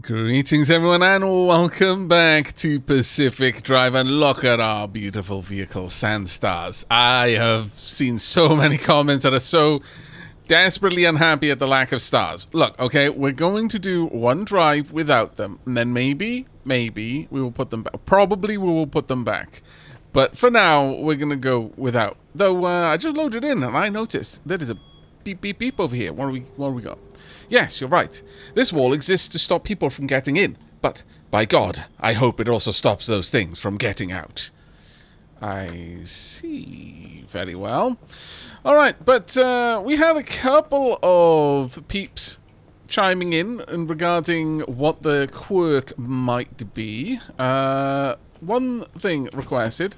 Greetings, everyone, and welcome back to Pacific Drive. And look at our beautiful vehicle, Sandstars. I have seen so many comments that are so desperately unhappy at the lack of stars. Look, okay, we're going to do one drive without them, and then maybe, maybe we will put them back. Probably we will put them back. But for now, we're going to go without. Though uh, I just loaded in and I noticed there is a beep beep beep over here. What do we, what do we got? Yes, you're right. This wall exists to stop people from getting in. But, by God, I hope it also stops those things from getting out. I see. Very well. All right, but uh, we had a couple of peeps chiming in and regarding what the quirk might be. Uh, one thing requested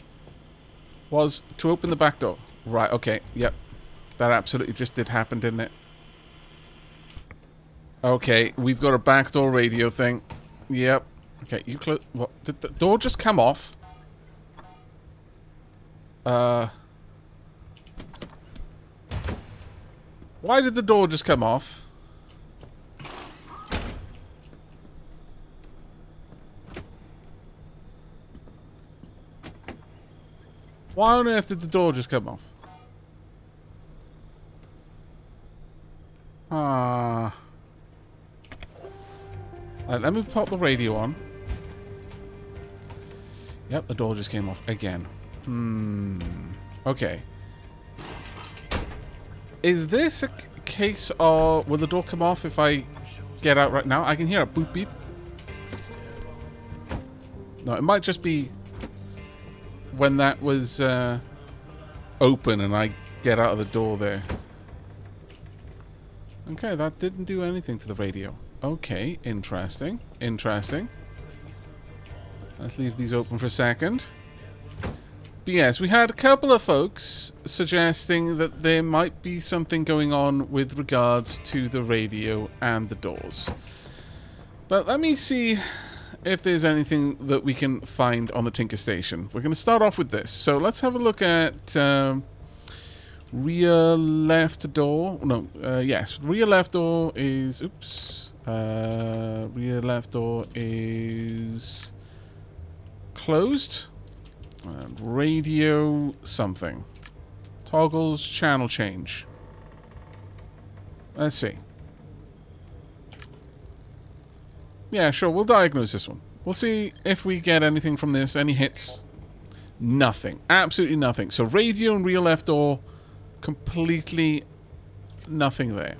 was to open the back door. Right, okay, yep. That absolutely just did happen, didn't it? Okay, we've got a backdoor radio thing. Yep. Okay, you close. What? Did the door just come off? Uh. Why did the door just come off? Why on earth did the door just come off? Ah. Right, let me pop the radio on. Yep, the door just came off again. Hmm. Okay. Is this a case of... Will the door come off if I get out right now? I can hear a boop beep. No, it might just be when that was uh, open and I get out of the door there. Okay, that didn't do anything to the radio. Okay, interesting. Interesting. Let's leave these open for a second. But yes, we had a couple of folks suggesting that there might be something going on with regards to the radio and the doors. But let me see if there's anything that we can find on the Tinker Station. We're going to start off with this. So let's have a look at um, rear left door. No, uh, yes, rear left door is... Oops. Uh, rear left door is closed. And radio something. Toggles channel change. Let's see. Yeah, sure, we'll diagnose this one. We'll see if we get anything from this. Any hits? Nothing. Absolutely nothing. So radio and rear left door, completely nothing there.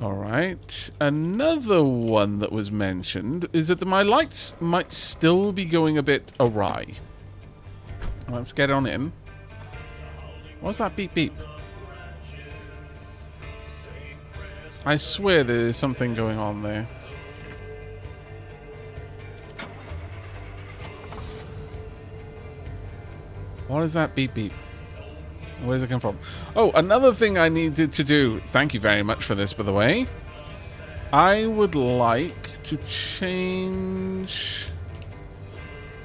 Alright. Another one that was mentioned is that my lights might still be going a bit awry. Let's get on in. What's that beep beep? I swear there's something going on there. What is that beep beep? Where does it come from? Oh, another thing I needed to do. Thank you very much for this, by the way. I would like to change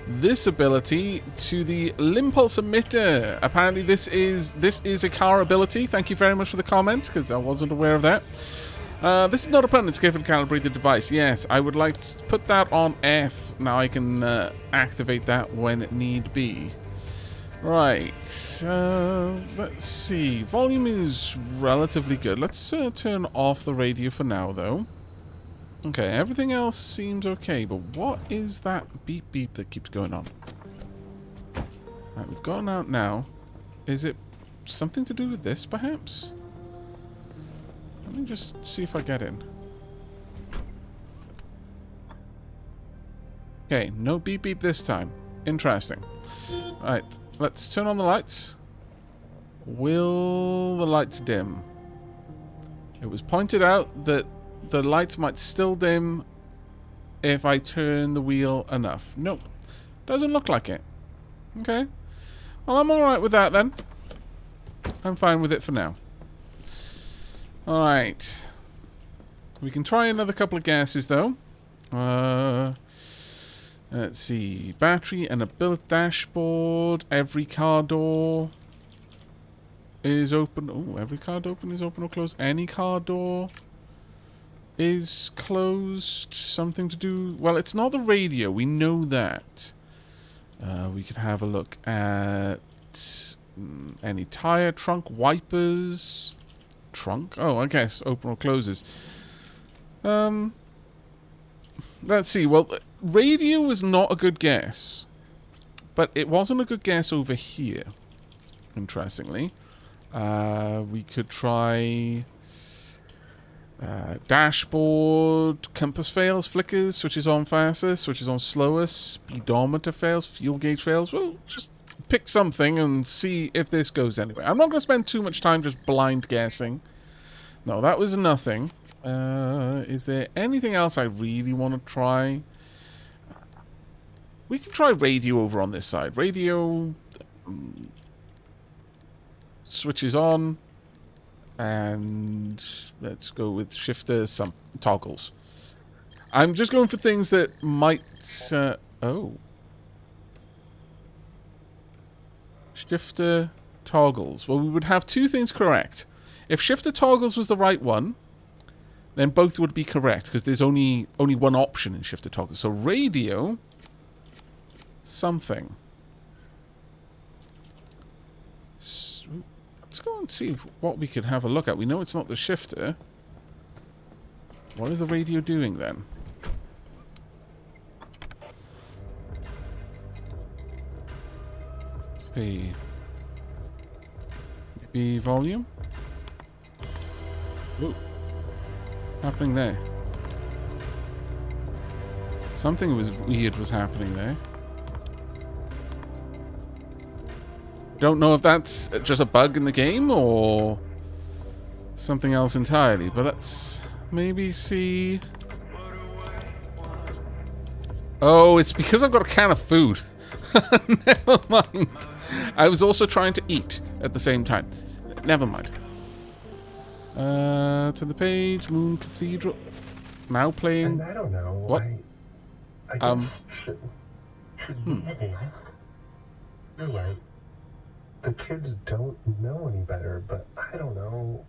this ability to the Limpulse emitter. Apparently this is this is a car ability. Thank you very much for the comment, because I wasn't aware of that. Uh, this is not a permanent carefully calibrated device. Yes, I would like to put that on F. Now I can uh, activate that when it need be. Right, uh, let's see. Volume is relatively good. Let's uh, turn off the radio for now, though. Okay, everything else seems okay, but what is that beep beep that keeps going on? Right, we've gone out now. Is it something to do with this, perhaps? Let me just see if I get in. Okay, no beep beep this time. Interesting. Right, Let's turn on the lights. Will the lights dim? It was pointed out that the lights might still dim if I turn the wheel enough. Nope. Doesn't look like it. Okay. Well, I'm alright with that then. I'm fine with it for now. Alright. We can try another couple of gases though. Uh, Let's see. Battery and a built dashboard. Every car door is open. Oh, every car door open is open or closed. Any car door is closed. Something to do... Well, it's not the radio. We know that. Uh, we could have a look at mm, any tire, trunk, wipers. Trunk? Oh, I guess open or closes. Um, let's see. Well, radio was not a good guess. But it wasn't a good guess over here, interestingly. Uh, we could try uh, dashboard, compass fails, flickers, switches on faster, switches on slowest, speedometer fails, fuel gauge fails. Well, just pick something and see if this goes anywhere. I'm not going to spend too much time just blind guessing. No, that was nothing. Uh, is there anything else I really want to try? We can try radio over on this side. Radio um, switches on. And let's go with shifter, some toggles. I'm just going for things that might... Uh, oh. Shifter toggles. Well, we would have two things correct. If shifter toggles was the right one, then both would be correct because there's only only one option in shifter toggles. So radio something. So, let's go and see what we could have a look at. We know it's not the shifter. What is the radio doing then? Hey. B volume? Ooh. Happening there. Something was weird was happening there. Don't know if that's just a bug in the game or something else entirely, but let's maybe see... Oh, it's because I've got a can of food. Never mind. I was also trying to eat at the same time. Never mind. Uh, to the page, Moon Cathedral. Now playing. I don't know. What? I, I Um, should, should hmm. be living. You're right. The kids don't know any better, but I don't know.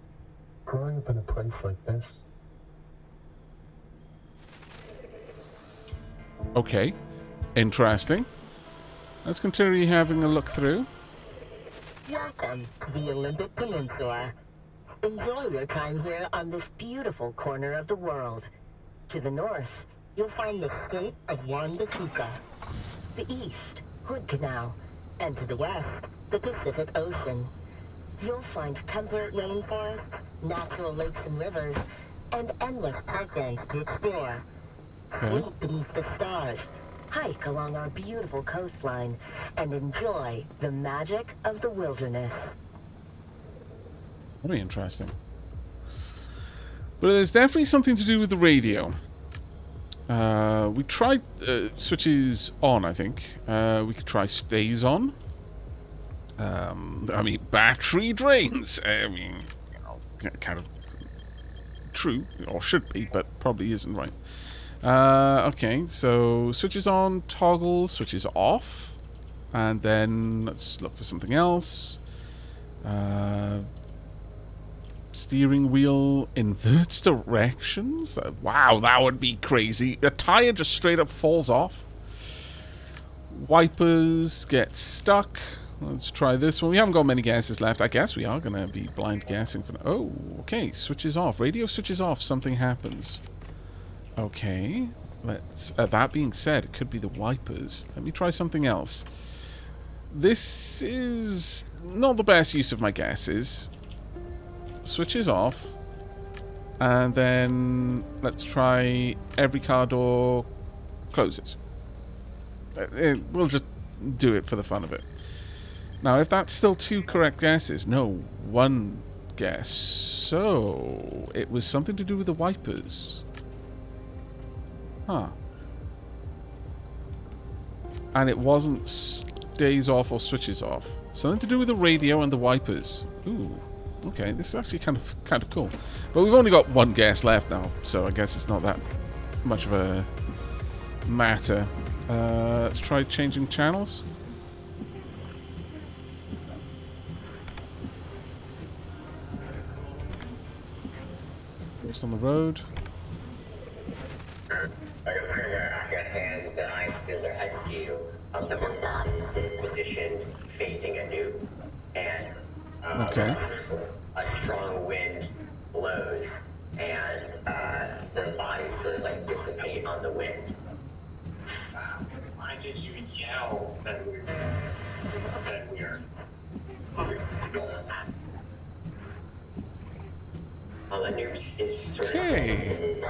Growing up in a place like this, Okay. Interesting. Let's continue having a look through. Welcome to the Olympic Peninsula. Enjoy your time here on this beautiful corner of the world. To the north, you'll find the Strait of Juan de Fuca. The east, Hood Canal. And to the west, the Pacific Ocean. You'll find temperate rainforests, natural lakes and rivers, and endless parklands to explore. Okay. Sleep beneath the stars, hike along our beautiful coastline, and enjoy the magic of the wilderness. Very interesting. But there's definitely something to do with the radio. Uh, we tried uh, switches on, I think. Uh, we could try stays on. Um, I mean, battery drains. I mean, you know, kind of true, or should be, but probably isn't right. Uh, okay, so switches on, toggle, switches off. And then let's look for something else. Uh, steering wheel inverts directions. Wow, that would be crazy. A tire just straight up falls off. Wipers get stuck. Let's try this one. We haven't got many gases left. I guess we are going to be blind gassing for. Oh, okay. Switches off. Radio switches off. Something happens. Okay. Let's. Uh, that being said, it could be the wipers. Let me try something else. This is not the best use of my gases switches off. And then let's try every car door closes. Uh, We'll just do it for the fun of it. Now, if that's still two correct guesses, no, one guess. So, it was something to do with the wipers. Huh. And it wasn't stays off or switches off. Something to do with the radio and the wipers. Ooh. Okay, this is actually kind of kind of cool. But we've only got one guess left now, so I guess it's not that much of a matter. Uh, let's try changing channels. Focus on the road. Okay. A strong wind blows, and uh, their bodies sort of like dissipate on the wind. Why did you yell that we're. that we're noob is sort Okay.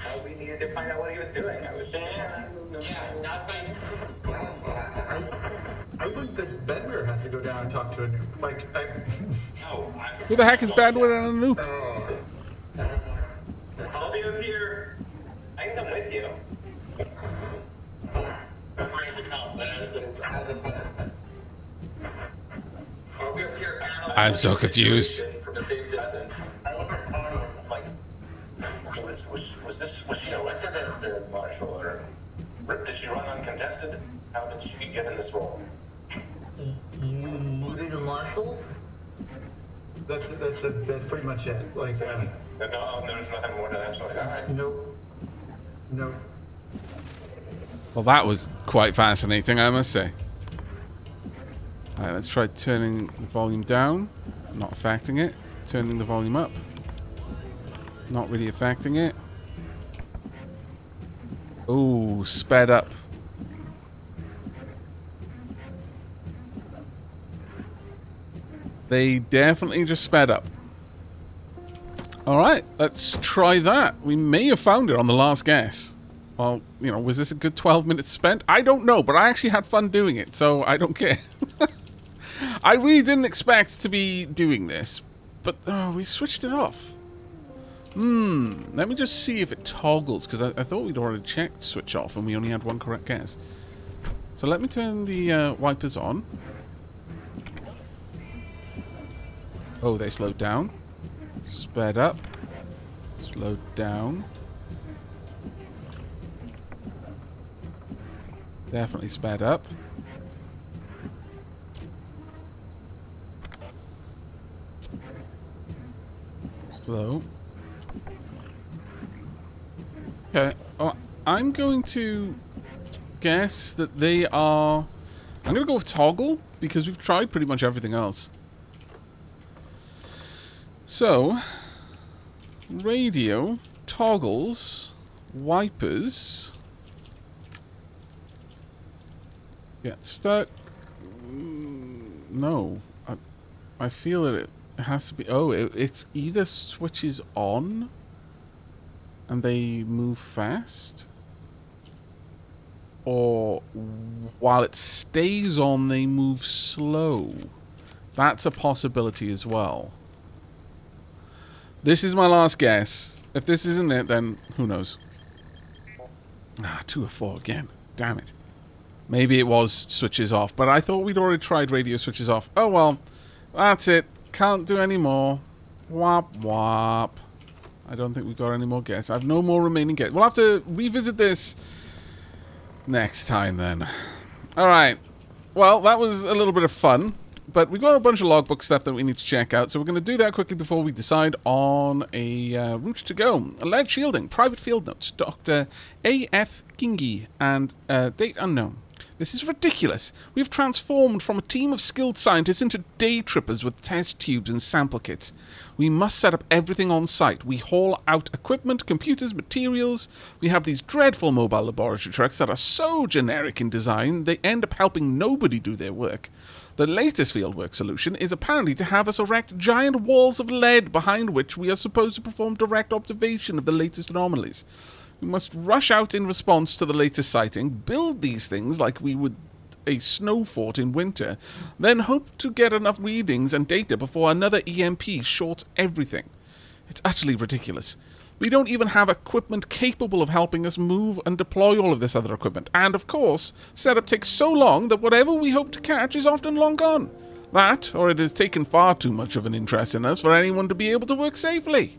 Uh, we needed to find out what he was doing. I was yeah, yeah not by I think that Bedware had to go down and talk to new. Like, I. I, Who the heck is Badwood and a noob? I'll be up here. I can come with you. I'm afraid to come, but here. I'm so confused. Like, was, was, was this was she elected as the marshal did she run uncontested? How did she get given this role? You the marshal? that's that's that's pretty much it. Like, um, No, there's nothing more to that. So like, all right. nope, nope. Well, that was quite fascinating, I must say. Alright, let's try turning the volume down. Not affecting it. Turning the volume up. Not really affecting it. Oh, sped up. They definitely just sped up. Alright, let's try that. We may have found it on the last guess. Well, you know, was this a good 12 minutes spent? I don't know, but I actually had fun doing it, so I don't care. I really didn't expect to be doing this, but oh, we switched it off. Hmm, let me just see if it toggles, because I, I thought we'd already checked switch off and we only had one correct guess. So let me turn the uh, wipers on. Oh, they slowed down. Sped up. Slowed down. Definitely sped up. Slow. Okay. Well, I'm going to guess that they are... I'm going to go with toggle because we've tried pretty much everything else. So, radio, toggles, wipers... Get stuck. Mm, No, I, I feel that it has to be. Oh, it, it's either switches on, and they move fast, or while it stays on, they move slow. That's a possibility as well. This is my last guess. If this isn't it, then who knows? Ah, two or four again. Damn it. Maybe it was switches off, but I thought we'd already tried radio switches off. Oh well, that's it. Can't do any more. Wop wop. I don't think we've got any more guests. I've no more remaining guests. We'll have to revisit this next time then. Alright. Well, that was a little bit of fun. But we've got a bunch of logbook stuff that we need to check out, so we're going to do that quickly before we decide on a uh, route to go. Lead shielding, private field notes, Dr. A.F. Kingi, and uh, date unknown. This is ridiculous. We've transformed from a team of skilled scientists into day trippers with test tubes and sample kits. We must set up everything on site. We haul out equipment, computers, materials. We have these dreadful mobile laboratory trucks that are so generic in design, they end up helping nobody do their work. The latest fieldwork solution is apparently to have us erect giant walls of lead behind which we are supposed to perform direct observation of the latest anomalies. We must rush out in response to the latest sighting, build these things like we would a snow fort in winter, then hope to get enough readings and data before another EMP shorts everything. It's utterly ridiculous. We don't even have equipment capable of helping us move and deploy all of this other equipment. And of course, setup takes so long that whatever we hope to catch is often long gone. That, or it has taken far too much of an interest in us for anyone to be able to work safely.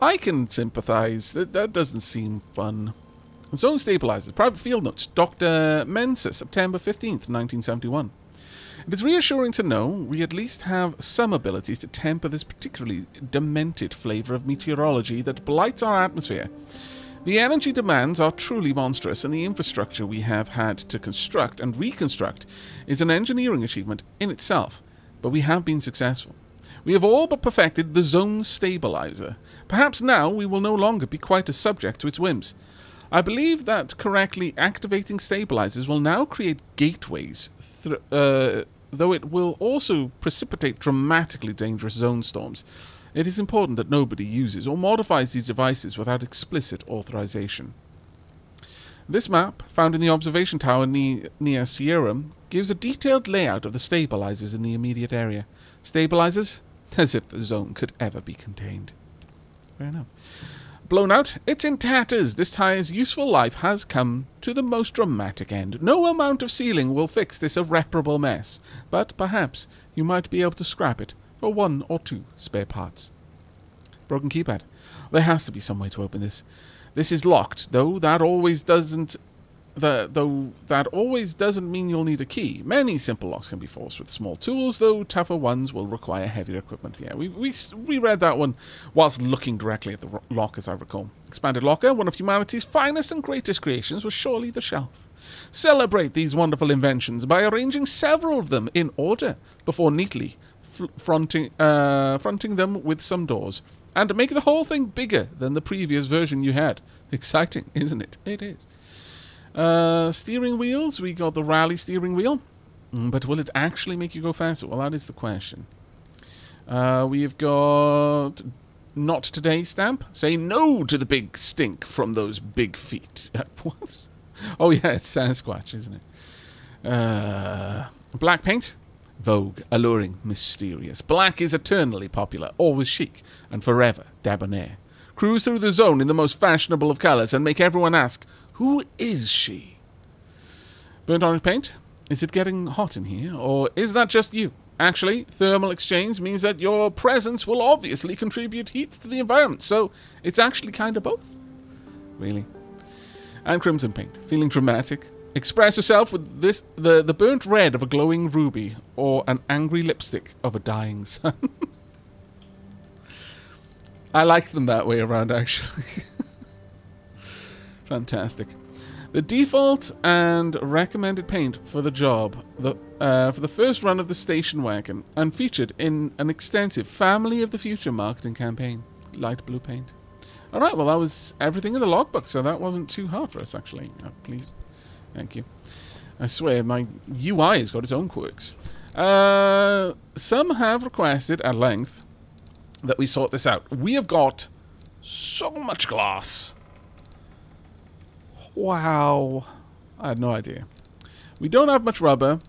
I can sympathize. That, that doesn't seem fun. Zone stabilizers. Private field notes. Dr. Mensa, September 15th, 1971. It is reassuring to know we at least have some ability to temper this particularly demented flavor of meteorology that blights our atmosphere. The energy demands are truly monstrous, and the infrastructure we have had to construct and reconstruct is an engineering achievement in itself. But we have been successful. We have all but perfected the zone stabilizer. Perhaps now we will no longer be quite as subject to its whims. I believe that correctly activating stabilizers will now create gateways, thr uh, though it will also precipitate dramatically dangerous zone storms. It is important that nobody uses or modifies these devices without explicit authorization. This map, found in the observation tower ne near Sierra, gives a detailed layout of the stabilizers in the immediate area. Stabilizers? As if the zone could ever be contained. Fair enough. Blown out, it's in tatters. This tire's useful life has come to the most dramatic end. No amount of sealing will fix this irreparable mess, but perhaps you might be able to scrap it for one or two spare parts. Broken keypad. There has to be some way to open this. This is locked, though that always doesn't the, though that always doesn't mean you'll need a key. Many simple locks can be forced with small tools, though tougher ones will require heavier equipment. Yeah, we, we, we read that one whilst looking directly at the lock, as I recall. Expanded Locker, one of humanity's finest and greatest creations, was surely the shelf. Celebrate these wonderful inventions by arranging several of them in order before neatly fronting, uh, fronting them with some doors. And make the whole thing bigger than the previous version you had. Exciting, isn't it? It is. Uh, steering wheels, we got the rally steering wheel. Mm, but will it actually make you go faster? Well, that is the question. Uh, we've got not today stamp. Say no to the big stink from those big feet. what? Oh, yeah, it's Sasquatch, isn't it? Uh, black paint. Vogue, alluring, mysterious. Black is eternally popular, always chic, and forever debonair. Cruise through the zone in the most fashionable of colours and make everyone ask, who is she? Burnt orange paint? Is it getting hot in here, or is that just you? Actually, thermal exchange means that your presence will obviously contribute heat to the environment, so it's actually kind of both. Really? And crimson paint, feeling dramatic. Express yourself with this the, the burnt red of a glowing ruby, or an angry lipstick of a dying sun. I like them that way around, actually. Fantastic. The default and recommended paint for the job the, uh, for the first run of the station wagon and featured in an extensive Family of the Future marketing campaign. Light blue paint. Alright, well that was everything in the logbook, so that wasn't too hard for us actually. Oh, please. Thank you. I swear, my UI has got its own quirks. Uh, some have requested at length that we sort this out. We have got so much glass Wow. I had no idea. We don't have much rubber.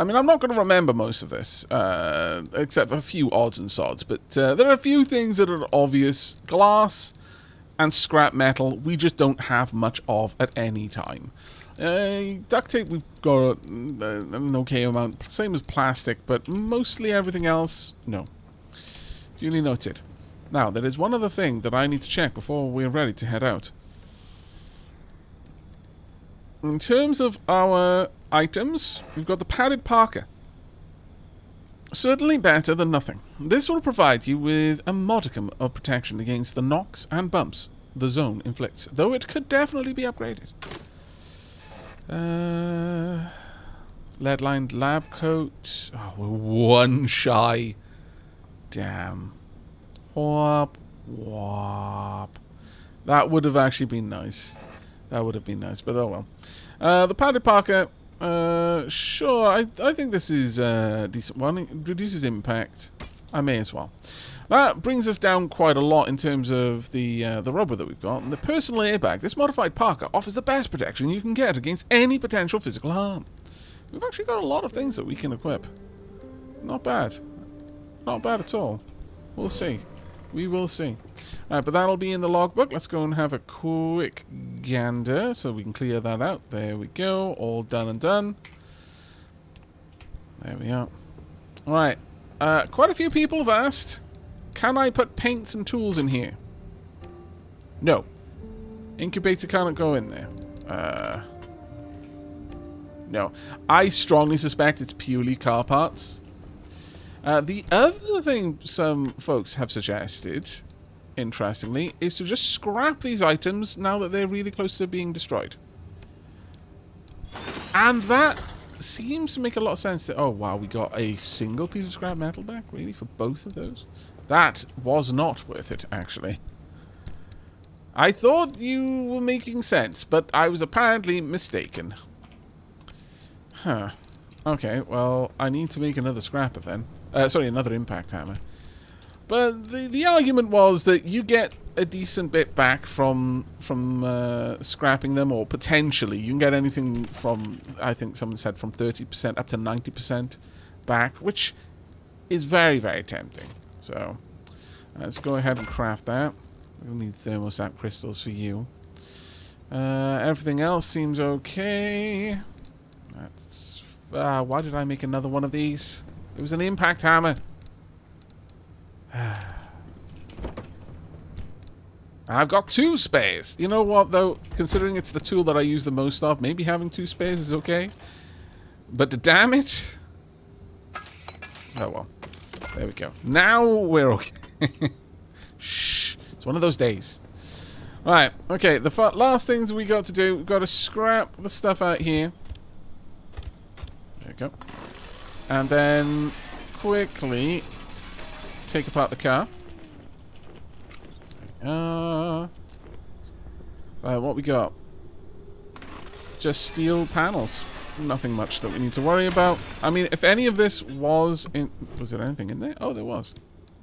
I mean, I'm not going to remember most of this, uh, except for a few odds and sods, but uh, there are a few things that are obvious. Glass and scrap metal, we just don't have much of at any time. Uh, duct tape, we've got uh, an okay amount, same as plastic, but mostly everything else, no. Duly noted. Now, there is one other thing that I need to check before we're ready to head out. In terms of our items, we've got the padded parka. Certainly better than nothing. This will provide you with a modicum of protection against the knocks and bumps the zone inflicts, though it could definitely be upgraded. Uh, lead-lined lab coat. Oh, we're one shy. Damn. Whop, whop. That would have actually been nice. That would have been nice, but oh well. Uh, the padded parka, uh, sure, I, I think this is a decent one. It reduces impact. I may as well. That brings us down quite a lot in terms of the uh, the rubber that we've got. And the personal airbag, this modified parka, offers the best protection you can get against any potential physical harm. We've actually got a lot of things that we can equip. Not bad. Not bad at all. We'll see. We will see. Alright, but that'll be in the logbook. Let's go and have a quick gander so we can clear that out. There we go. All done and done. There we are. Alright. Uh, quite a few people have asked, can I put paints and tools in here? No. Incubator can't go in there. Uh, no. I strongly suspect it's purely car parts. Uh, the other thing some folks have suggested interestingly, is to just scrap these items now that they're really close to being destroyed. And that seems to make a lot of sense. That, oh, wow, we got a single piece of scrap metal back? Really? For both of those? That was not worth it, actually. I thought you were making sense, but I was apparently mistaken. Huh. Okay, well, I need to make another scrapper then. Uh, sorry, another impact hammer. But the, the argument was that you get a decent bit back from from uh, scrapping them, or potentially you can get anything from I think someone said from 30% up to 90% back, which is very very tempting. So let's go ahead and craft that. We'll need thermosap crystals for you. Uh, everything else seems okay. That's uh, why did I make another one of these? It was an impact hammer. I've got two spares. You know what, though? Considering it's the tool that I use the most of, maybe having two spares is okay. But the damage... Oh, well. There we go. Now we're okay. Shh. It's one of those days. Right. Okay, the last things we got to do, we've got to scrap the stuff out here. There we go. And then quickly take apart the car. Uh, what we got? Just steel panels. Nothing much that we need to worry about. I mean, if any of this was in... Was there anything in there? Oh, there was.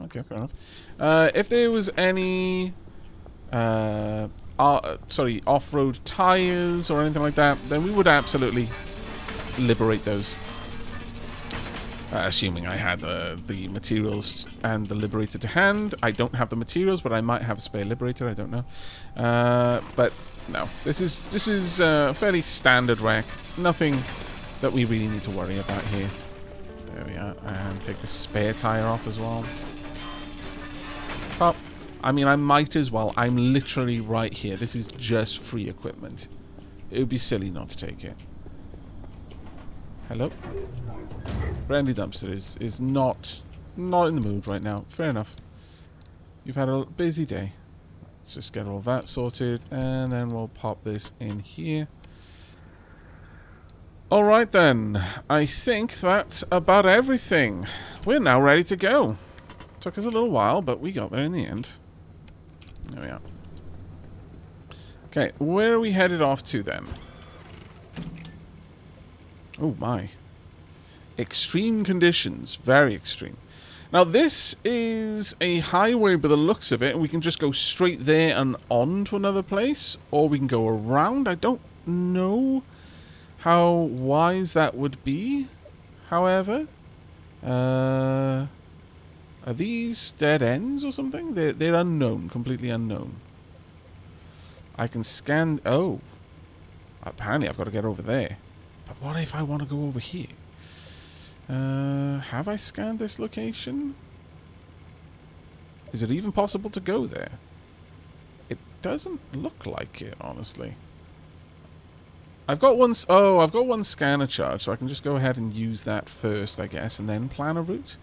Okay, fair enough. Uh, if there was any... Uh, uh, sorry, off-road tires or anything like that, then we would absolutely liberate those. Uh, assuming I had uh, the materials and the Liberator to hand. I don't have the materials, but I might have a spare Liberator. I don't know. Uh, but no, this is this is a fairly standard wreck. Nothing that we really need to worry about here. There we are. And take the spare tire off as well. Pop. I mean, I might as well. I'm literally right here. This is just free equipment. It would be silly not to take it. Hello? Brandy Dumpster is, is not not in the mood right now. Fair enough. You've had a busy day. Let's just get all that sorted, and then we'll pop this in here. Alright then, I think that's about everything. We're now ready to go. Took us a little while, but we got there in the end. There we are. Okay, where are we headed off to then? Oh my. Extreme conditions. Very extreme. Now this is a highway by the looks of it, and we can just go straight there and on to another place, or we can go around. I don't know how wise that would be, however. Uh, are these dead ends or something? They're, they're unknown, completely unknown. I can scan... Oh. Apparently I've got to get over there. But what if I want to go over here? Uh, have I scanned this location? Is it even possible to go there? It doesn't look like it, honestly. I've got one... Oh, I've got one scanner charge, so I can just go ahead and use that first, I guess, and then plan a route.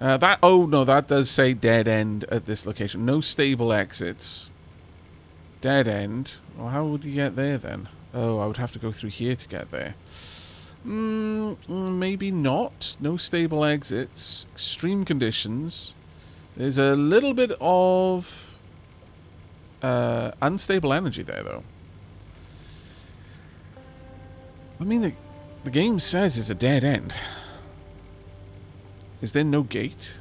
Uh, that... Oh, no, that does say dead end at this location. No stable exits. Dead end. Well, how would you get there, then? Oh, I would have to go through here to get there. Mm, maybe not. No stable exits. Extreme conditions. There's a little bit of uh, unstable energy there, though. I mean, the, the game says it's a dead end. Is there no gate?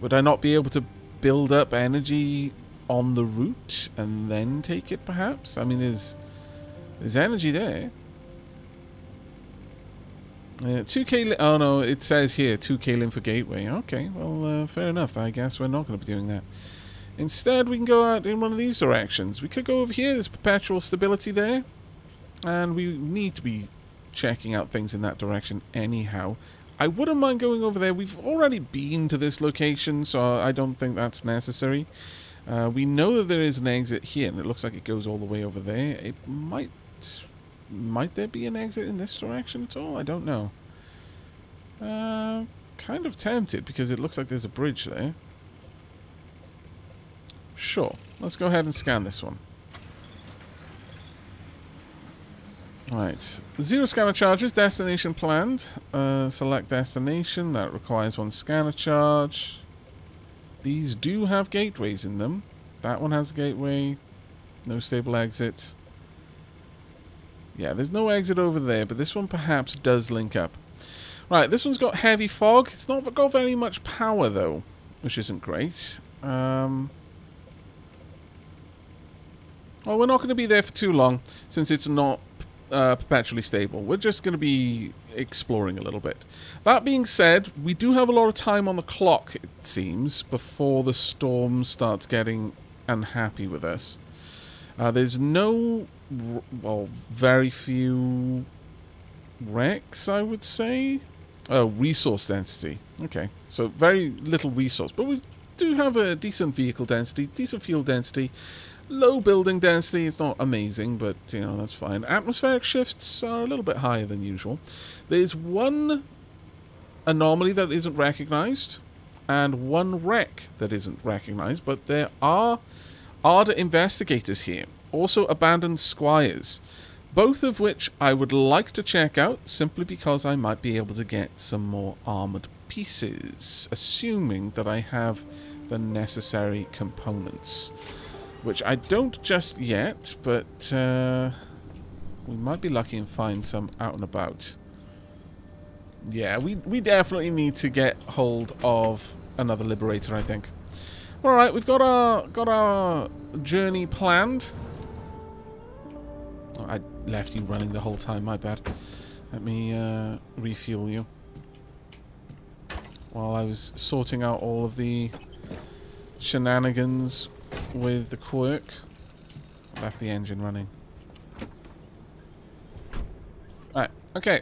Would I not be able to build up energy on the route and then take it, perhaps? I mean, there's there's energy there. Uh, 2k... Oh, no, it says here 2k lim for gateway. Okay, well, uh, fair enough. I guess we're not going to be doing that. Instead, we can go out in one of these directions. We could go over here. There's perpetual stability there. And we need to be checking out things in that direction anyhow. I wouldn't mind going over there. We've already been to this location, so I don't think that's necessary. Uh, we know that there is an exit here, and it looks like it goes all the way over there. It might... Might there be an exit in this direction at all? I don't know. Uh, kind of tempted, because it looks like there's a bridge there. Sure. Let's go ahead and scan this one. Right. Zero scanner charges. Destination planned. Uh, select destination. That requires one scanner charge. These do have gateways in them. That one has a gateway. No stable exits. Yeah, there's no exit over there, but this one perhaps does link up. Right, this one's got heavy fog. It's not got very much power, though, which isn't great. Um, well, we're not going to be there for too long, since it's not uh, perpetually stable. We're just going to be exploring a little bit. That being said, we do have a lot of time on the clock, it seems, before the storm starts getting unhappy with us. Uh, there's no, well, very few wrecks, I would say. Oh, resource density. Okay, so very little resource. But we do have a decent vehicle density, decent fuel density. Low building density It's not amazing, but, you know, that's fine. Atmospheric shifts are a little bit higher than usual. There's one anomaly that isn't recognized, and one wreck that isn't recognized, but there are Arda investigators here, also abandoned squires, both of which I would like to check out simply because I might be able to get some more armored pieces, assuming that I have the necessary components. Which I don't just yet, but uh, we might be lucky and find some out and about. Yeah, we, we definitely need to get hold of another Liberator, I think. Alright, we've got our, got our journey planned. Oh, I left you running the whole time, my bad. Let me uh, refuel you. While I was sorting out all of the shenanigans with the quirk. Left the engine running. Right, okay.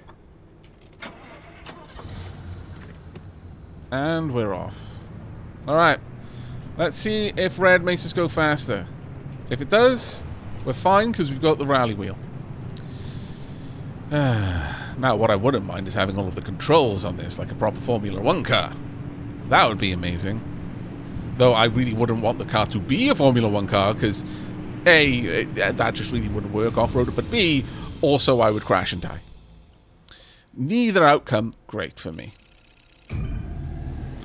And we're off. Alright. Let's see if red makes us go faster. If it does, we're fine because we've got the rally wheel. now, what I wouldn't mind is having all of the controls on this like a proper Formula 1 car. That would be amazing. Though I really wouldn't want the car to be a Formula 1 car because, A, that just really wouldn't work off-road, but B, also I would crash and die. Neither outcome, great for me.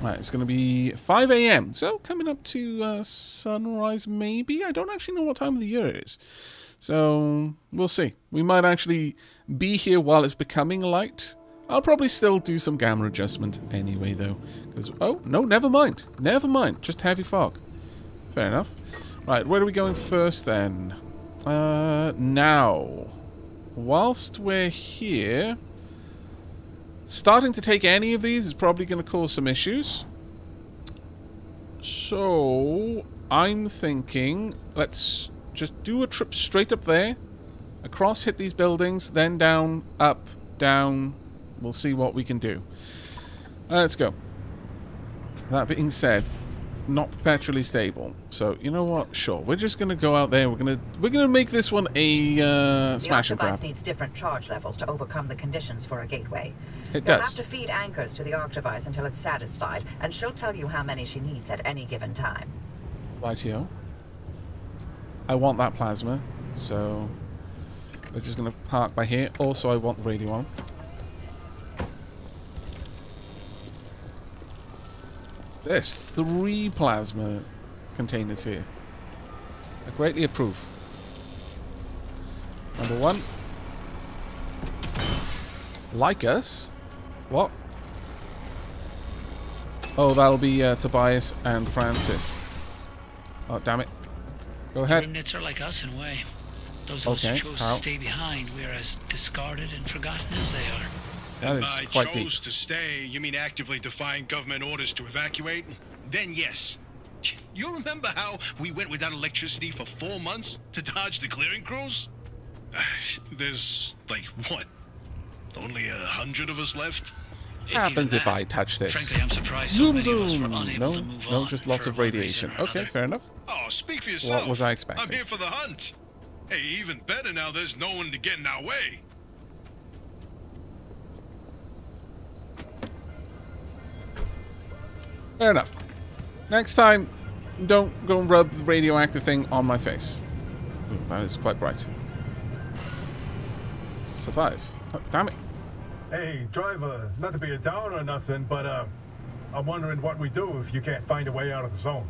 Right, it's going to be 5 a.m. So coming up to uh, sunrise, maybe. I don't actually know what time of the year it is. So we'll see. We might actually be here while it's becoming light. I'll probably still do some gamma adjustment anyway, though. Because oh no, never mind, never mind. Just heavy fog. Fair enough. Right, where are we going first then? Uh, now, whilst we're here, starting to take any of these is probably going to cause some issues. So I'm thinking, let's just do a trip straight up there, across, hit these buildings, then down, up, down, We'll see what we can do. let's go. That being said, not perpetually stable. So you know what? Sure, we're just gonna go out there. We're gonna we're gonna make this one a uh, smash and grab. needs different charge levels to overcome the conditions for a gateway. It You'll does. have to feed anchors to the arc device until it's satisfied, and she'll tell you how many she needs at any given time. Rightio. I want that plasma, so we're just gonna park by here. Also, I want the radio on. There's three plasma containers here. I greatly approve. Number one. Like us? What? Oh, that'll be uh, Tobias and Francis. Oh, damn it. Go ahead. Coordinates are like us in a way. Those of Okay, us who chose how? to stay behind, we are as discarded and forgotten as they are. That And is by quite deep. to stay, you mean actively defying government orders to evacuate? Then yes. You remember how we went without electricity for four months to dodge the clearing crews? There's like what? Only a hundred of us left? If happens if. I touch this? Frankly, I'm surprised Zoom many of us were zoom. unable No, no, just lots of radiation. Okay, fair enough. Oh, speak for yourself. was I expecting? I'm here for the hunt. Hey, even better now there's no one to get in our way. Fair enough. Next time, don't go and rub the radioactive thing on my face. Ooh, that is quite bright. Survive. Oh, damn it. Hey, driver, not to be a downer or nothing, but uh, I'm wondering what we do if you can't find a way out of the zone.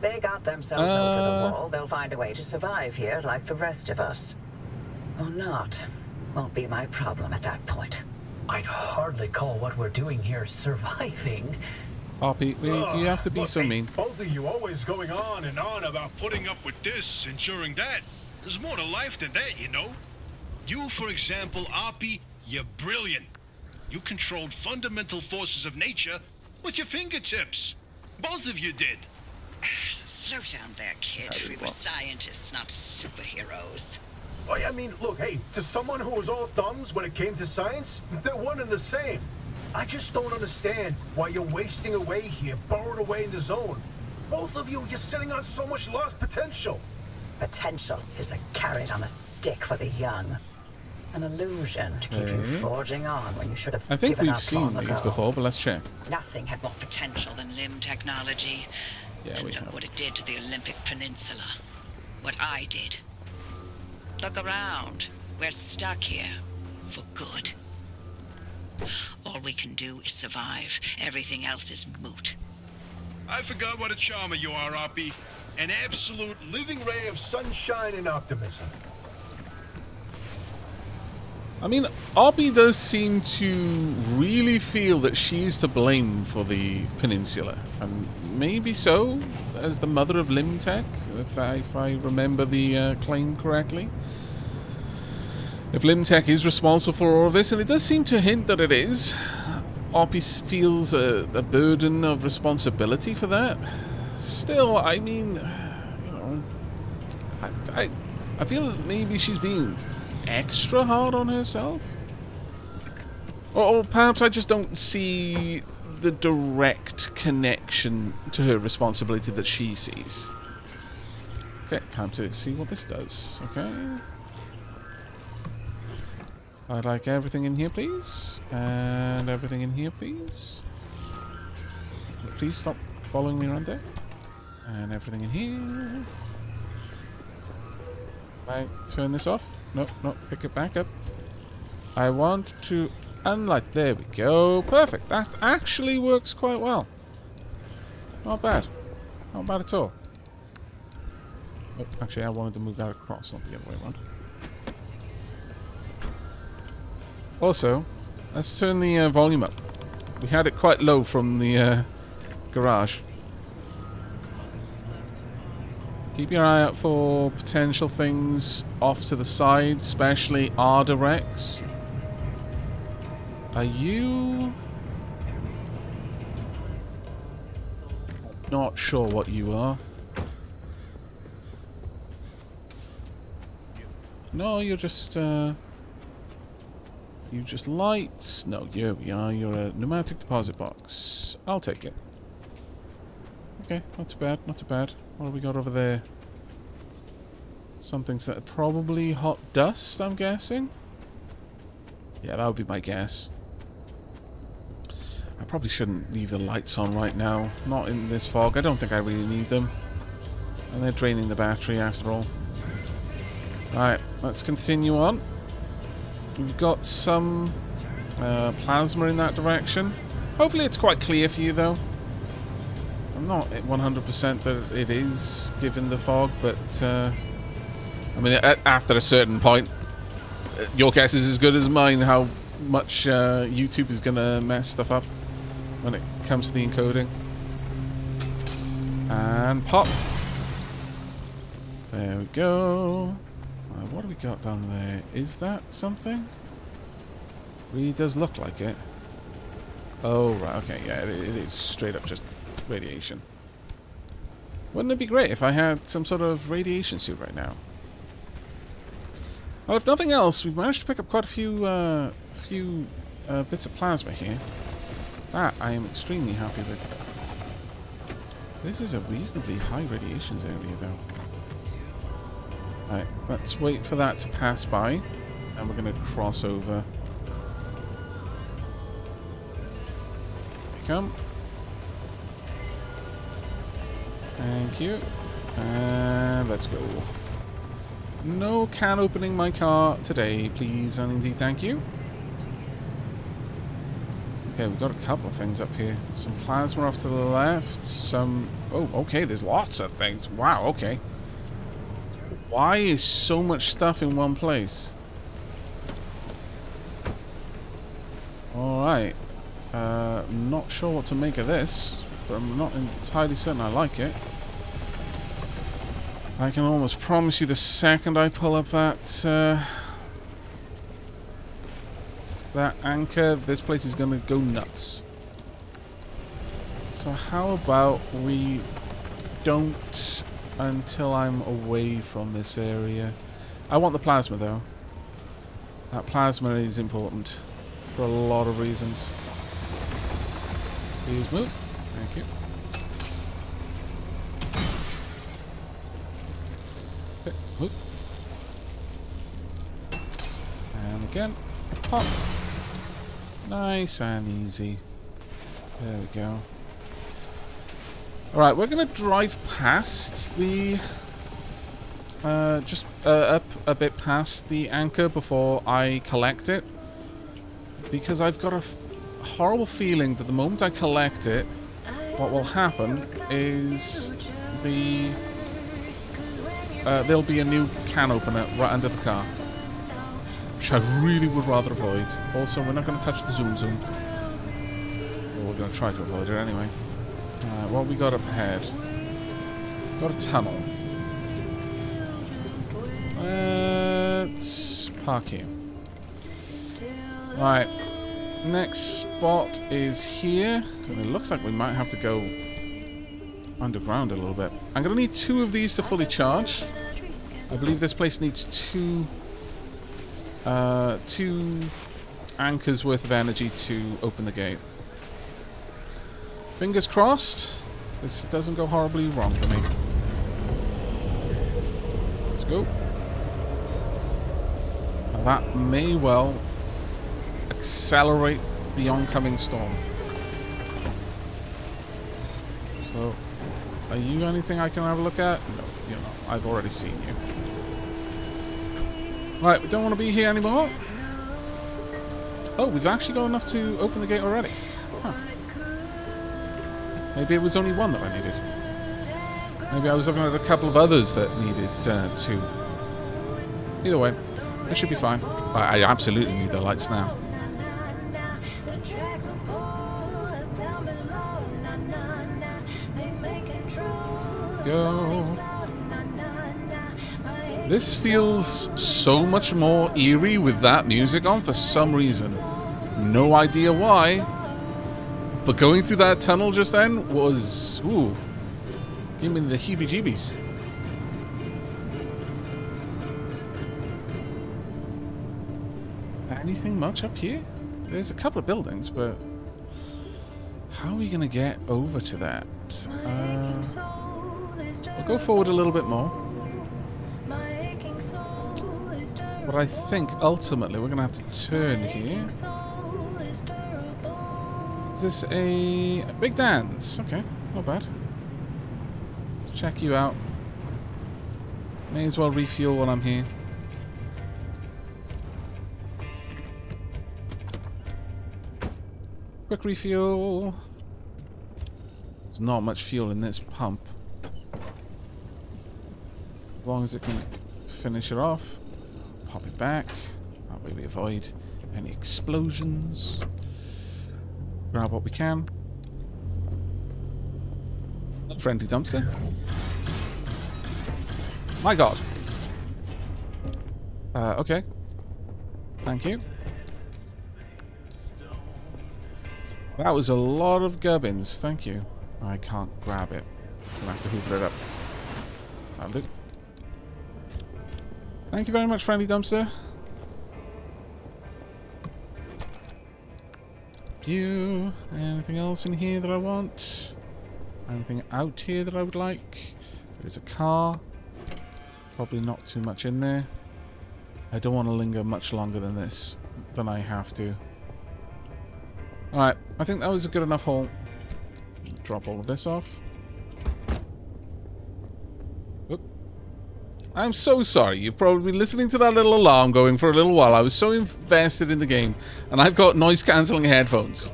They got themselves over Uh. the wall. They'll find a way to survive here like the rest of us. Or not. Won't be my problem at that point. I'd hardly call what we're doing here surviving. RP, really, do you have to be Look, so mean? Both of you always going on and on about Putting up with this, ensuring that. There's more to life than that, you know. You, for example, Oppy, you're brilliant. You controlled fundamental forces of nature with your fingertips. Both of you did. Slow down there, kid. We were scientists, not superheroes. Oh, I mean, look, hey, to someone who was all thumbs when it came to science, they're one and the same. I just don't understand why you're wasting away here, burrowed away in the zone. Both of you, you're sitting on so much lost potential. Potential is a carrot on a stick for the young. An illusion to keep you mm-hmm. forging on when you should have I think given we've up seen these ago. before, but let's check. Nothing had more potential than LIM technology. Yeah, and we look have. what it did to the Olympic Peninsula. What I did. Look around. We're stuck here. For good. All we can do is survive. Everything else is moot. I forgot what a charmer you are, Oppy. An absolute living ray Ray of sunshine and optimism. I mean, Oppy does seem to really feel that she's to blame for the peninsula. And maybe so, as the mother of Limtech, if I, if I remember the uh, claim correctly. If Limtech is responsible for all of this, and it does seem to hint that it is, Oppy feels a, a burden of responsibility for that. Still, I mean, you know, I, I, I feel that maybe she's being extra hard on herself. Or, or perhaps I just don't see the direct connection to her responsibility that she sees. Okay, time to see what this does. Okay. I'd like everything in here, please. And everything in here, please. Please stop following me around there. And everything in here. Right, turn this off. No, no, pick it back up. I want to unlight. There we go. Perfect. That actually works quite well. Not bad. Not bad at all. Oh, actually, I wanted to move that across, not the other way around. Also, let's turn the uh, volume up. We had it quite low from the uh, garage. Keep your eye out for potential things off to the side, especially Ardorex. Are you... Not sure what you are. No, you're just, uh... You just lights. No, here we are. You're a pneumatic deposit box. I'll take it. Okay, not too bad, not too bad. What have we got over there? Something probably hot dust, I'm guessing. Yeah, that would be my guess. I probably shouldn't leave the lights on right now. Not in this fog. I don't think I really need them. And they're draining the battery after all. all. Right, let's continue on. We've got some uh, plasma in that direction. Hopefully it's quite clear for you though. I'm not 100% that it is, given the fog, but uh, I mean, after a certain point, uh, your guess is as good as mine how much uh, YouTube is going to mess stuff up when it comes to the encoding. And pop. There we go. Uh, what do we got down there? Is that something? Really does look like it. Oh, right. Okay, yeah, it, it is straight up just radiation. Wouldn't it be great if I had some sort of radiation suit right now? Well, if nothing else, we've managed to pick up quite a few, uh, few uh, bits of plasma here. That I am extremely happy with. This is a reasonably high radiations area, though. Right, let's wait for that to pass by, and we're going to cross over. Here we come. Thank you. And let's go. No can opening my car today, please, and indeed thank you. Okay, we've got a couple of things up here. Some plasma off to the left, some... Oh, okay, there's lots of things. Wow, okay. Why is so much stuff in one place? Alright. Uh, not sure what to make of this, but I'm not entirely certain I like it. I can almost promise you the second I pull up that... Uh, that anchor, this place is going to go nuts. So how about we don't until I'm away from this area. I want the plasma though. That plasma is important for a lot of reasons. Please move. Thank you. Okay, move. And again. Pop. Nice and easy. There we go. Alright, we're going to drive past the... Uh, just uh, up a bit past the anchor before I collect it. Because I've got a horrible feeling that the moment I collect it, what will happen is the... Uh, there'll be a new can opener right under the car. Which I really would rather avoid. Also, we're not going to touch the zoom zoom. Well, we're going to try to avoid it anyway. Uh, what we got up ahead? Got a tunnel. Let's park here. Right. Next spot is here. It looks like we might have to go underground a little bit. I'm going to need two of these to fully charge. I believe this place needs two uh, two anchors worth of energy to open the gate. Fingers crossed, this doesn't go horribly wrong for me. Let's go. Now that may well accelerate the oncoming storm. So, are you anything I can have a look at? No, not. I've already seen you. Right, we don't want to be here anymore. Oh, we've actually got enough to open the gate already. Huh. Maybe it was only one that I needed. Maybe I was looking at a couple of others that needed uh, two. Either way, it should be fine. I absolutely need the lights now. Go. This feels so much more eerie with that music on for some reason. No idea why. But going through that tunnel just then was... Ooh. Gave me the heebie-jeebies. Anything much up here? There's a couple of buildings, but... How are we going to get over to that? Uh, we'll go forward a little bit more. But I think ultimately we're going to have to turn here. Is this a, a big dance? Okay, not bad. Let's check you out. May as well refuel while I'm here. Quick refuel. There's not much fuel in this pump. As long as it can finish it off. Pop it back. That way we avoid any explosions. Grab what we can. Friendly dumpster. My god. Uh, okay. Thank you. That was a lot of gubbins. Thank you. I can't grab it. I'm gonna have to hoover it up. That'll do. Thank you very much, friendly dumpster. You. Anything else in here that I want? Anything out here that I would like? There's a car. Probably not too much in there. I don't want to linger much longer than this, than I have to. Alright, I think that was a good enough haul. Drop all of this off. I'm so sorry. You've probably been listening to that little alarm going for a little while. I was so invested in the game, and I've got noise cancelling headphones.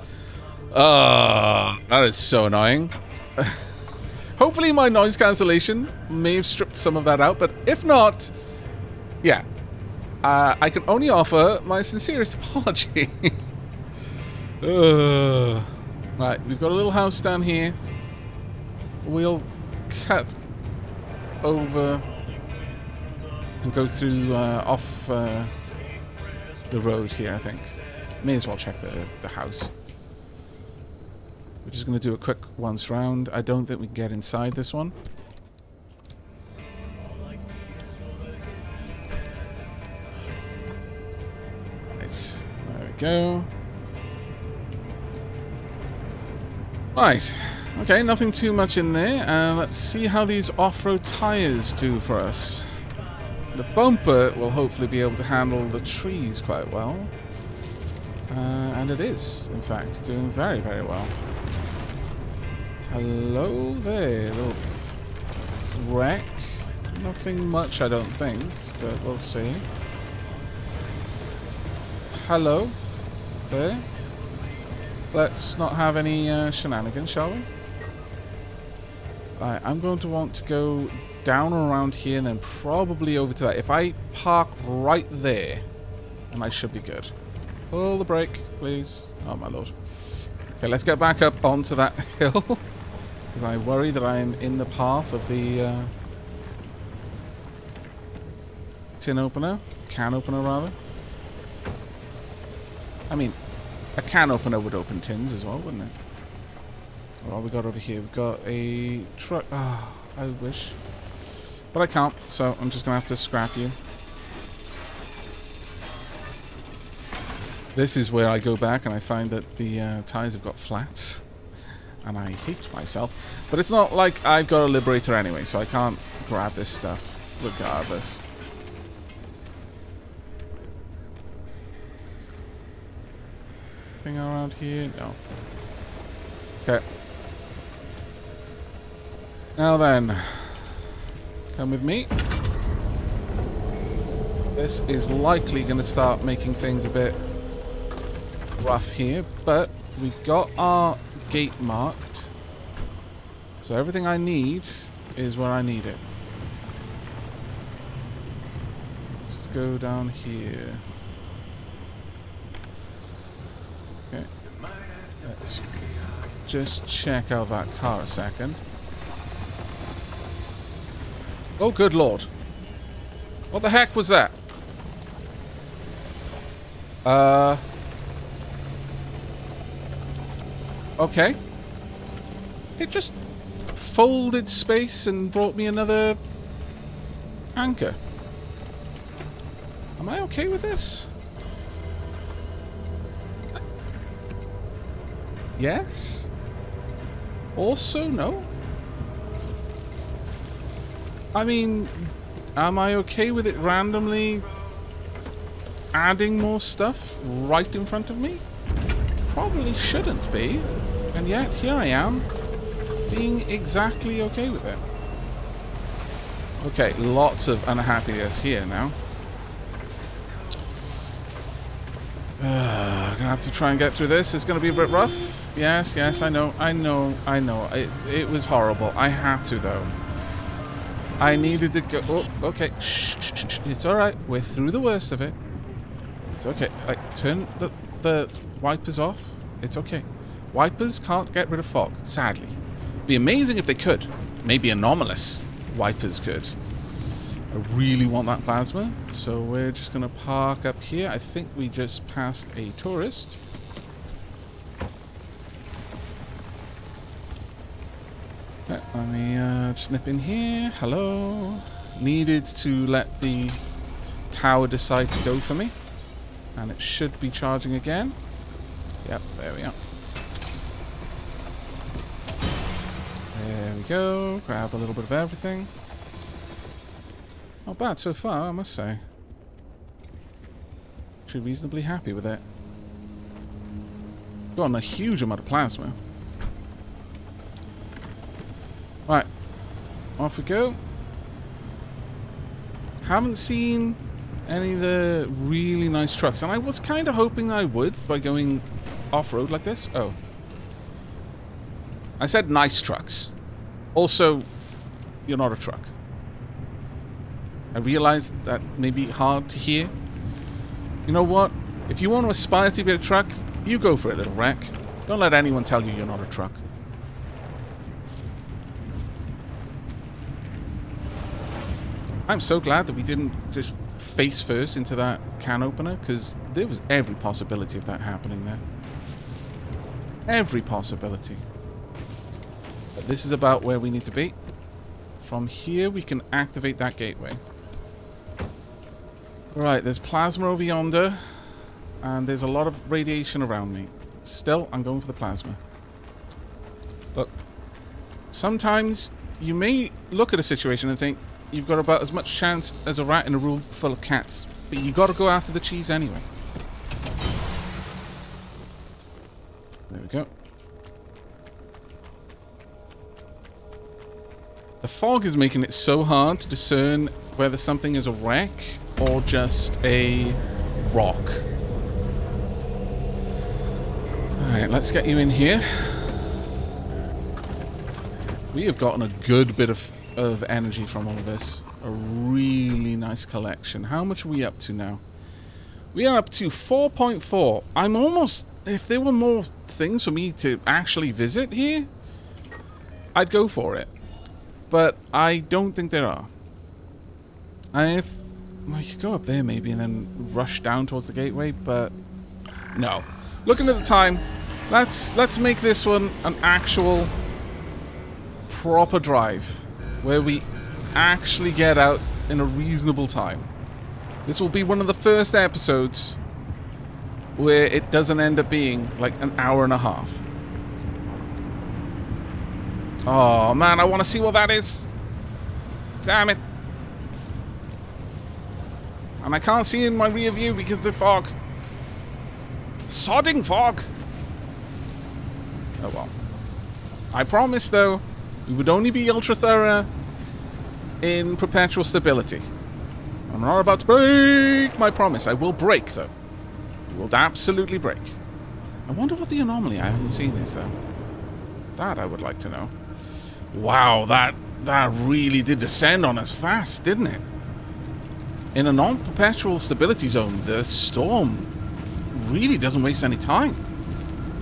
Ah, that is so annoying. Hopefully, my noise cancellation may have stripped some of that out, but if not, yeah, uh, I can only offer my sincerest apology. uh, right, we've got a little house down here. We'll cut over and go through uh, off uh, the road here, I think. May as well check the, the house. We're just going to do a quick once round. I don't think we can get inside this one. Right, there we go. Right, okay, nothing too much in there. Uh, let's see how these off-road tyres do for us. The bumper will hopefully be able to handle the trees quite well. Uh, and it is, in fact, doing very, very well. Hello there, little wreck. Nothing much, I don't think, but we'll see. Hello there. Let's not have any uh, shenanigans, shall we? Right, I'm going to want to go down around here and then probably over to that. If I park right there, then I should be good. Pull the brake, please. Oh, my lord. Okay, let's get back up onto that hill. Because I worry that I am in the path of the uh, tin opener. Can opener, rather. I mean, a can opener would open tins as well, wouldn't it? What we got over here? We've got a truck. Ah, oh, I wish. But I can't, so I'm just going to have to scrap you. This is where I go back and I find that the uh, tires have got flats. And I hate myself. But it's not like I've got a Liberator anyway, so I can't grab this stuff regardless. Thing around here? No. Okay. Now then. Come with me. This is likely going to start making things a bit rough here, but we've got our gate marked. So everything I need is where I need it. Let's go down here. Okay. Let's just check out that car a second. Oh, good lord. What the heck was that? Uh... Okay. It just folded space and brought me another anchor. Am I okay with this? Yes? Also, no? I mean, am I okay with it randomly adding more stuff right in front of me? Probably shouldn't be. And yet, here I am, being exactly okay with it. Okay, lots of unhappiness here now. Uh, gonna have to try and get through this. It's gonna be a bit rough. Yes, yes, I know, I know, I know. It, it was horrible. I had to, though. I needed to go... Oh, okay. Shh, shh, shh, It's alright. We're through the worst of it. It's okay. Like, turn the, the wipers off. It's okay. Wipers can't get rid of fog, sadly. Be amazing if they could. Maybe anomalous wipers could. I really want that plasma, so we're just going to park up here. I think we just passed a tourist. Yeah, let me uh, snip in here. Hello. Needed to let the tower decide to go for me. And it should be charging again. Yep, there we are. There we go. Grab a little bit of everything. Not bad so far, I must say. Actually reasonably happy with it. Gotten a huge amount of plasma. Right. Off we go. Haven't seen any of the really nice trucks. And I was kind of hoping I would by going off-road like this. Oh. I said nice trucks. Also, you're not a truck. I realize that may be hard to hear. You know what? If you want to aspire to be a truck, you go for it, little wreck. Don't let anyone tell you you're not a truck. I'm so glad that we didn't just face first into that can opener, because there was every possibility of that happening there. Every possibility. But this is about where we need to be. From here, we can activate that gateway. Right, there's plasma over yonder, and there's a lot of radiation around me. Still, I'm going for the plasma. Look, sometimes you may look at a situation and think, you've got about as much chance as a rat in a room full of cats. But you got to go after the cheese anyway. There we go. The fog is making it so hard to discern whether something is a wreck or just a rock. Alright, let's get you in here. We have gotten a good bit of of energy from all of this. A really nice collection. How much are we up to now? We are up to 4.4. I'm almost... If there were more things for me to actually visit here, I'd go for it. But I don't think there are. If I could go up there maybe and then rush down towards the gateway, but no. Looking at the time, let's let's make this one an actual proper drive where we actually get out in a reasonable time. This will be one of the first episodes where it doesn't end up being like an hour and a half. Oh man, I want to see what that is. Damn it. And I can't see in my rear view because the fog. Sodding fog. Oh well. I promise though, we would only be ultra thorough in perpetual stability. I'm not about to break my promise. I will break, though. I will absolutely break. I wonder what the anomaly I haven't seen is, though. That I would like to know. Wow, that that really did descend on us fast, didn't it? In a non-perpetual stability zone, the storm really doesn't waste any time.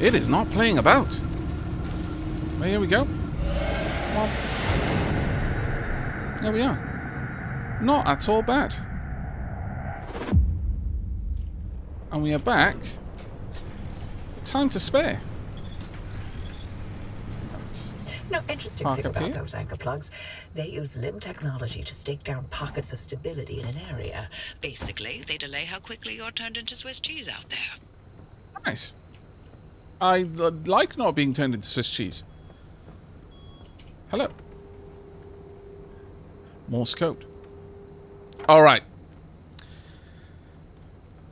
It is not playing about. Well, here we go. There we are. Not at all bad. And we are back. Time to spare. No, interesting Park thing about here. those anchor plugs. They use LIM technology to stake down pockets of stability in an area. Basically, they delay how quickly you're turned into Swiss cheese out there. Nice. I uh, like not being turned into Swiss cheese. Hello. Morse code. All right.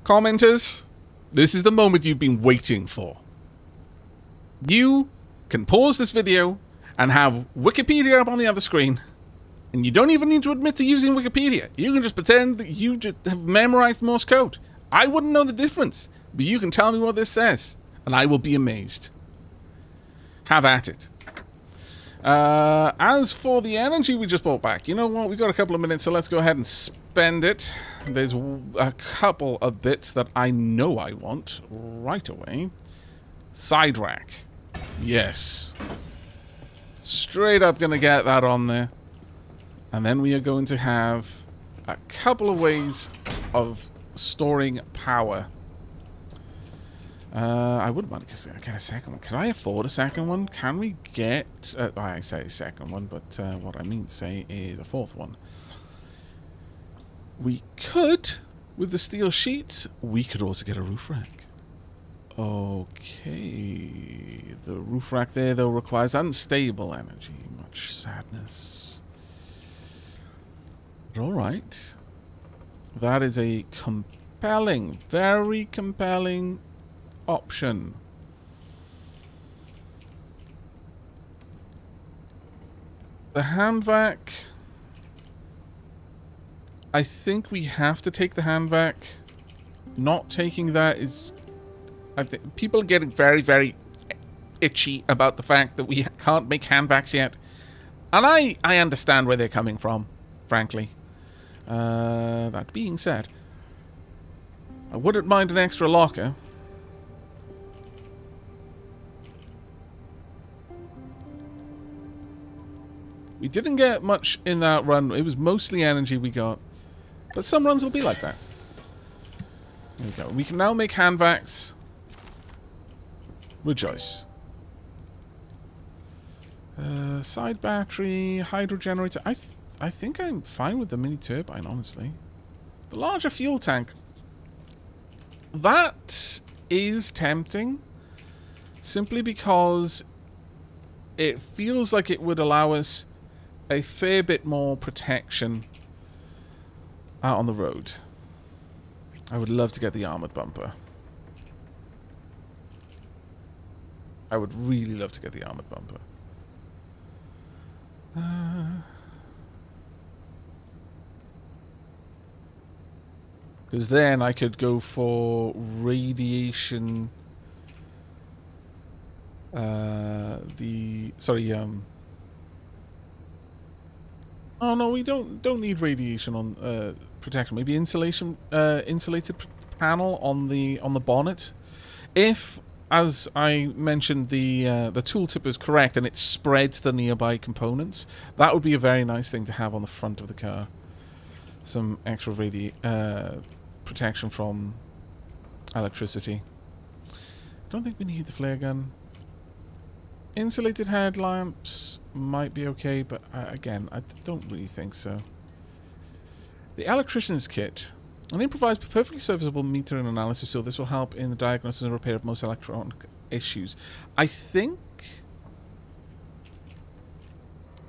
Commenters, this is the moment you've been waiting for. You can pause this video and have Wikipedia up on the other screen. And you don't even need to admit to using Wikipedia. You can just pretend that you just have memorized Morse code. I wouldn't know the difference, but you can tell me what this says, and I will be amazed. Have at it. Uh, as for the energy we just bought back, you know what? We've got a couple of minutes, so let's go ahead and spend it. There's a couple of bits that I know I want right away. Side rack. Yes. Straight up gonna get that on there. And then we are going to have a couple of ways of storing power. Uh, I wouldn't want to get a second one. Can I afford a second one? Can we get... Uh, I say second one, but uh, what I mean to say is a fourth one. We could, with the steel sheets, we could also get a roof rack. Okay. The roof rack there, though, requires unstable energy. Much sadness. But alright. That is a compelling, very compelling option. The hand vac. I think we have to take the hand vac. Not taking that is... I think people are getting very, very itchy about the fact that we can't make hand vacs yet. And I, I understand where they're coming from, frankly. Uh, that being said, I wouldn't mind an extra locker. We didn't get much in that run. It was mostly energy we got. But some runs will be like that. There we go. We can now make hand vacs. Rejoice. Uh, side battery, hydro generator. I, th I think I'm fine with the mini turbine, honestly. The larger fuel tank. That is tempting. Simply because it feels like it would allow us a fair bit more protection out on the road. I would love to get the armored bumper. I would really love to get the armored bumper. Because uh, then I could go for radiation. Uh, the sorry, um. Oh no, we don't don't need radiation on uh, protection. Maybe insulation, uh, insulated panel on the on the bonnet. If as I mentioned, the uh, the tooltip is correct and it spreads the nearby components. That would be a very nice thing to have on the front of the car. Some extra radi uh, protection from electricity. I Don't think we need the flare gun. Insulated headlamps might be okay, but uh, again, I don't really think so. The electrician's kit. An improvised, but perfectly serviceable meter and analysis tool. This will help in the diagnosis and repair of most electronic issues. I think...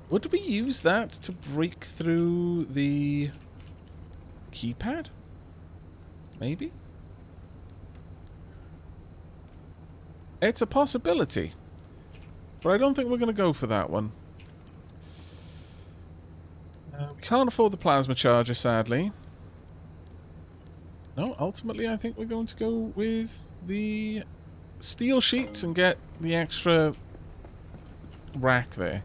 Would we use that to break through the keypad? Maybe? It's a possibility. But I don't think we're going to go for that one. Uh, we can't afford the plasma charger, sadly. No, ultimately I think we're going to go with the steel sheets and get the extra rack there.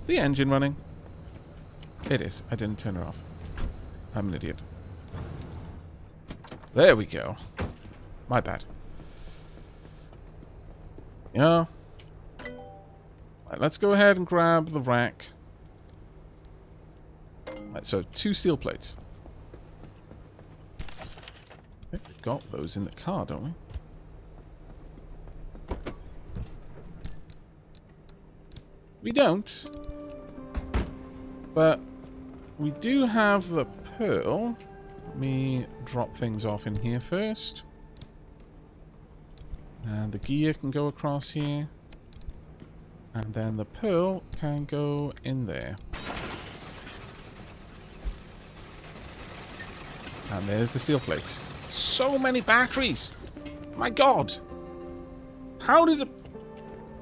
Is the engine running? It is. I didn't turn it off. I'm an idiot. There we go. My bad. Yeah. Right, let's go ahead and grab the rack. Right, so two steel plates. We've got those in the car, don't we? We don't. But we do have the pearl. Let me drop things off in here first. And the gear can go across here. And then the pearl can go in there. And there's the steel plates. So many batteries! My god! How did it...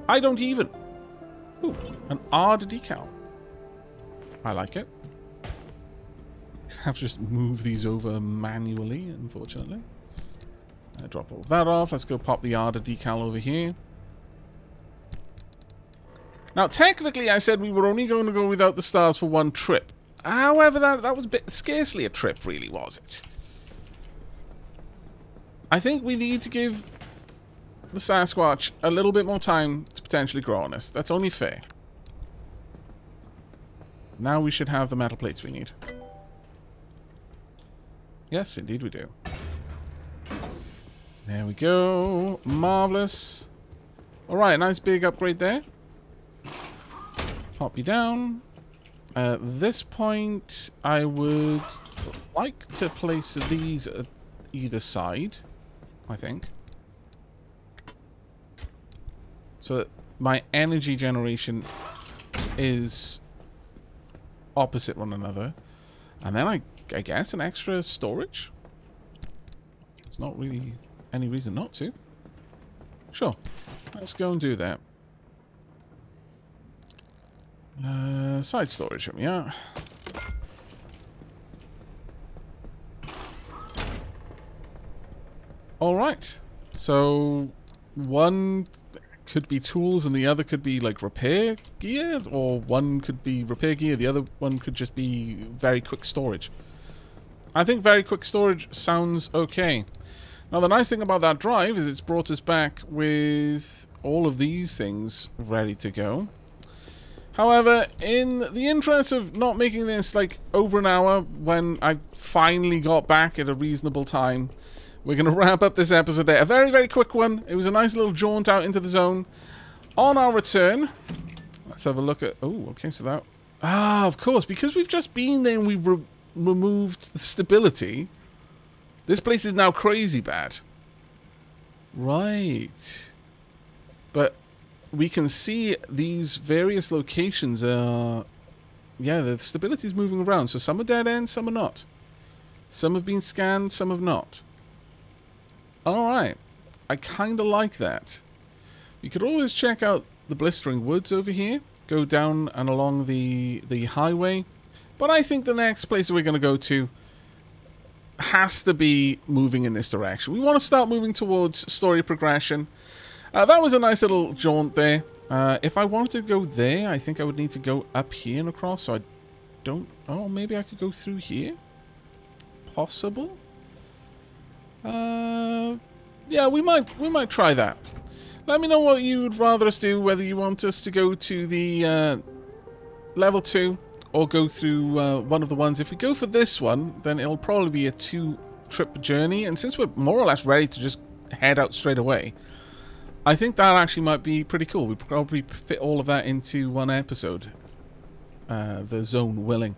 I don't even... Ooh, an odd decal. I like it. I have to just move these over manually, unfortunately. I drop all that off. Let's go pop the Arda decal over here. Now, technically, I said we were only going to go without the stars for one trip. However, that, that was bit, scarcely a trip, really, was it? I think we need to give the Sasquatch a little bit more time to potentially grow on us. That's only fair. Now we should have the metal plates we need. Yes, indeed we do. There we go. Marvellous. Alright, nice big upgrade there. Pop you down. At this point, I would like to place these at either side, I think. So that my energy generation is opposite one another. And then I, I guess an extra storage? It's not really any reason not to. Sure. Let's go and do that. Uh, side storage, help me out. Alright. So, one could be tools and the other could be like repair gear, or one could be repair gear, the other one could just be very quick storage. I think very quick storage sounds okay. Now the nice thing about that drive is it's brought us back with all of these things ready to go however in the interest of not making this like over an hour when I finally got back at a reasonable time we're going to wrap up this episode there. A very, very quick one. It was a nice little jaunt out into the zone. On our return, let's have a look at... Oh, okay, so that... Ah, of course, because we've just been there and we've re removed the stability, this place is now crazy bad. Right. But we can see these various locations are... Yeah, the stability is moving around. So some are dead ends, some are not. Some have been scanned, some have not. Alright. I kind of like that. You could always check out the Blistering Woods over here. Go down and along the, the highway. But I think the next place we're going to go to has to be moving in this direction. We want to start moving towards story progression. Uh, that was a nice little jaunt there. Uh, if I wanted to go there, I think I would need to go up here and across. So I don't... Oh, maybe I could go through here? Possible? Uh, yeah, we might we might try that. Let me know what you would rather us do, whether you want us to go to the uh, level 2 or go through uh, one of the ones. If we go for this one, then it'll probably be a two-trip journey. And since we're more or less ready to just head out straight away, I think that actually might be pretty cool. We probably fit all of that into one episode. Uh, the zone willing.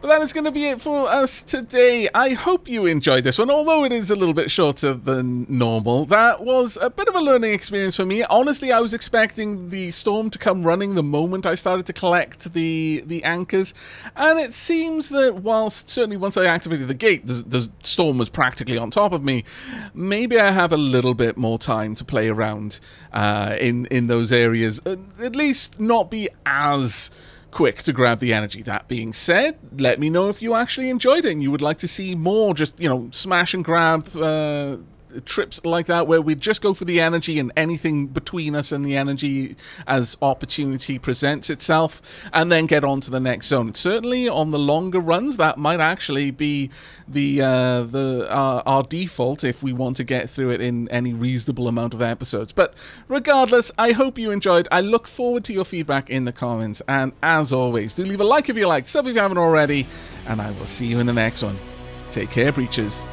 But that is going to be it for us today. I hope you enjoyed this one, although it is a little bit shorter than normal. That was a bit of a learning experience for me. Honestly, I was expecting the storm to come running the moment I started to collect the, the anchors, and it seems that whilst certainly once I activated the gate, the, the storm was practically on top of me, maybe I have a little bit more time to play around uh, in, in those areas. Uh, at least not be as quick to grab the energy. That being said, let me know if you actually enjoyed it and you would like to see more just, you know, smash and grab uh, trips like that where we just go for the energy and anything between us and the energy as opportunity presents itself and then get on to the next zone. Certainly on the longer runs that might actually be the uh, the uh, our default if we want to get through it in any reasonable amount of episodes. But regardless, I hope you enjoyed. I look forward to your feedback in the comments and as always, do leave a like if you liked, sub if you haven't already, and I will see you in the next one. Take care, Breachers.